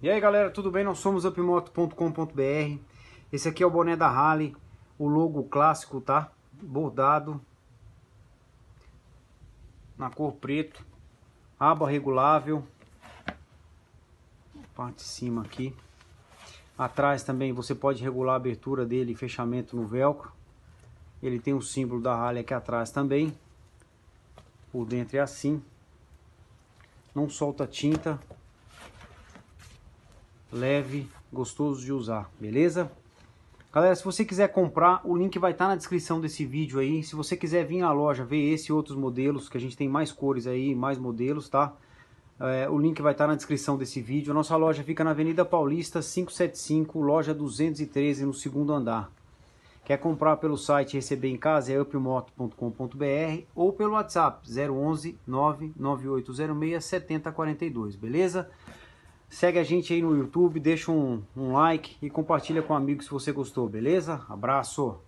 E aí galera, tudo bem? Nós somos upmoto.com.br Esse aqui é o boné da Harley O logo clássico, tá? Bordado Na cor preto Aba regulável Parte de cima aqui. Atrás também você pode regular a abertura dele e fechamento no velcro. Ele tem o símbolo da Harley aqui atrás também. Por dentro é assim. Não solta tinta leve, gostoso de usar, beleza? Galera, se você quiser comprar, o link vai estar tá na descrição desse vídeo aí. Se você quiser vir na loja ver esse e outros modelos, que a gente tem mais cores aí, mais modelos, tá? É, o link vai estar tá na descrição desse vídeo. A nossa loja fica na Avenida Paulista 575, loja 213, no segundo andar. Quer comprar pelo site receber em casa é upmoto.com.br ou pelo WhatsApp 011 99806 7042, beleza? Segue a gente aí no YouTube, deixa um, um like e compartilha com amigos se você gostou, beleza? Abraço!